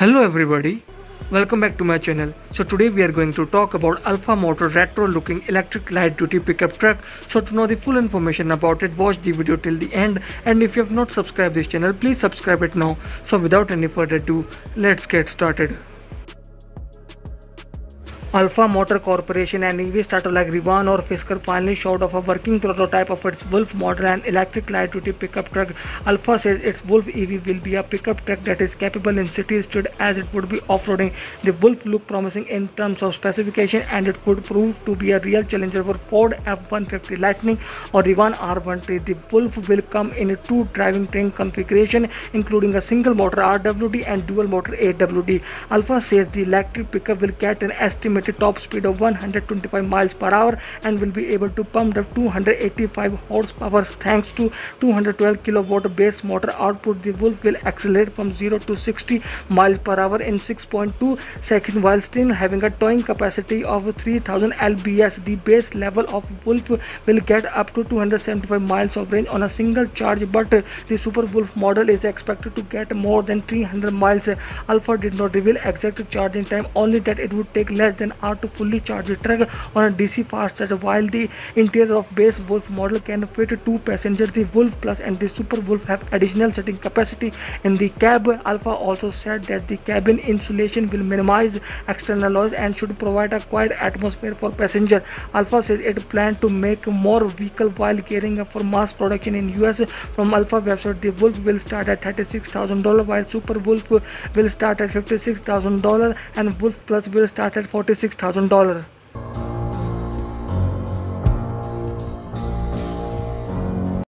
Hello everybody, welcome back to my channel. So today we are going to talk about Alpha Motor retro looking electric light duty pickup truck. So to know the full information about it watch the video till the end and if you have not subscribed this channel please subscribe it now. So without any further ado let's get started. Alpha Motor Corporation and EV startup like Rivian or Fisker finally showed off a working prototype of its Wolf model and electric light duty pickup truck. Alpha says its Wolf EV will be a pickup truck that is capable in city street as it would be off-roading. The Wolf looked promising in terms of specification and it could prove to be a real challenger for Ford F-150 Lightning or Rivian R1T. The Wolf will come in a two driving train configuration including a single motor RWD and dual motor AWD. Alpha says the electric pickup will get an estimate estimated top speed of 125 miles per hour and will be able to pump up 285 horsepower thanks to 212 kilowatt base motor output. The Wolf will accelerate from 0 to 60 miles per hour in 6.2 seconds while still having a towing capacity of 3000 lbs. The base level of Wolf will get up to 275 miles of range on a single charge but the Super Wolf model is expected to get more than 300 miles. Alpha did not reveal exact charging time only that it would take less than hour to fully charge the truck on a DC fast charger. While the interior of base Wolf model can fit two passengers the Wolf Plus and the Super Wolf have additional seating capacity. In the cab Alpha also said that the cabin insulation will minimize external noise and should provide a quiet atmosphere for passengers. Alpha says it plans to make more vehicle while gearing up for mass production in US from Alpha website the Wolf will start at $36,000 while Super Wolf will start at $56,000 and Wolf Plus will start at six thousand dollar